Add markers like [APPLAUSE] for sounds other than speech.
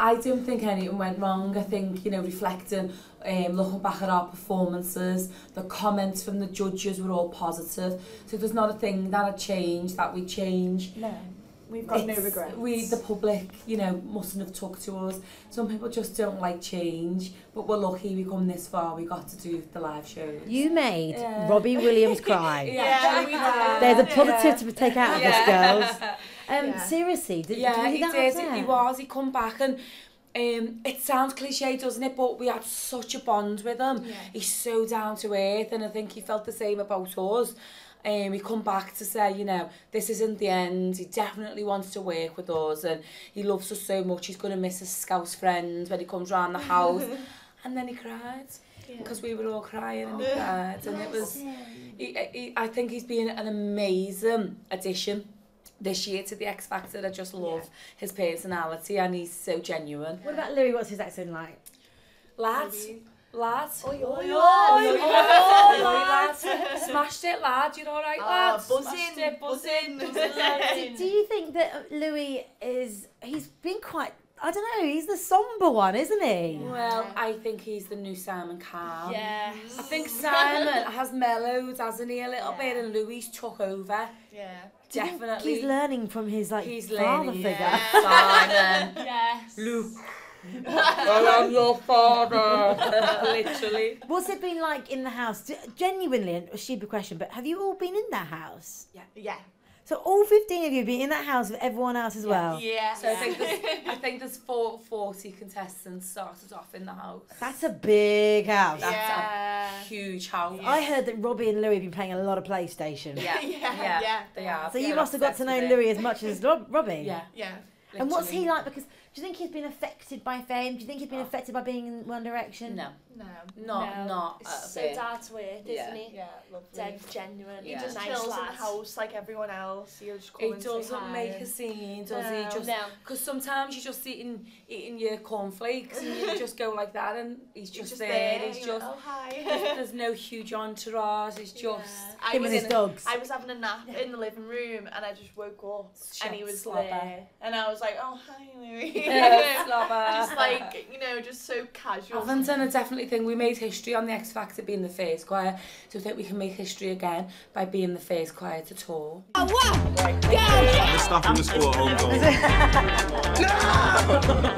I don't think anything went wrong. I think, you know, reflecting, um, looking back at our performances, the comments from the judges were all positive. So there's not a thing that had changed that we changed. No. We've got no regrets. We, the public, you know, mustn't have talked to us. Some people just don't like change, but we're lucky we come this far. We got to do the live shows. You made Yeah. Robbie Williams [LAUGHS] cry. Yeah, we did. There's a positive to take out of this, girls. [LAUGHS] Um, yeah. Seriously, did, yeah, did you hear he that did. He was. He come back and um, it sounds cliche, doesn't it? But we had such a bond with him. Yeah. He's so down to earth, and I think he felt the same about us. Um, he come back to say, you know, this isn't the end. He definitely wants to work with us, and he loves us so much. He's going to miss his scouse friends when he comes round the house. [LAUGHS] and then he cried because yeah. we were all crying oh, [LAUGHS] in and it was. He, he, I think he's been an amazing addition this year to the X Factor. I just love his personality and he's so genuine. What about Louis? What's his accent like? Lads, lads. Oi, oi, Oi, oi. oi, lads. [LAUGHS] Smashed it, lad. You're all right, Oh, lads. buzzing, Smashed it, buzzing, buzzing. buzzing. Do you think that Louis is? He's been quite. I don't know. He's the somber one, isn't he? Well, I think he's the new Simon Cowell. Yes. I think Simon has mellowed, hasn't he, a little Yeah. bit, and Louis took over. Yeah. Do you think Definitely. he's learning from his like He's father learning, figure. yeah. [LAUGHS] Simon. Yes. Luke. I am your father. [LAUGHS] Literally. What's it been like in the house? Genuinely, a stupid question, but have you all been in that house? Yeah. Yeah. So all fifteen of you have been in that house with everyone else as well. Yeah. So I think there's, I think there's four, 40 contestants started off in the house. That's a big house. That's Yeah. a huge house. I heard that Robbie and Louis have been playing a lot of PlayStation. Yeah, [LAUGHS] Yeah, yeah, yeah. they are. So you must have got to know. Louis as much as Rob- Robbie. Yeah. Yeah. And what's he like? Because do you think he's been affected by fame? Do you think he's been Oh. affected by being in One Direction? No, No. not No, not It's a so bit. down to earth, Yeah. isn't he? Yeah, lovely. Dead genuine. He He just nice chills in the house like everyone else. He'll just come He and say doesn't hi make a scene, does No. he? Just No. because sometimes you're just eating eating your cornflakes and you just go like that, and he's He's just, there. He's and just like, oh hi. [LAUGHS] there's, there's no huge entourage. It's just Yeah. Him and his dogs. I was having a nap in the living room and I just woke up and he was Slobber. there and I was like, oh hi Louis. Yeah, [LAUGHS] slobber. just like you know, just so casual. Haven't I definitely think we made history on the X Factor being the first choir. So I think we can make history again by being the first choir to tour. The staff in the school at home going,